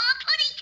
Oh, honey,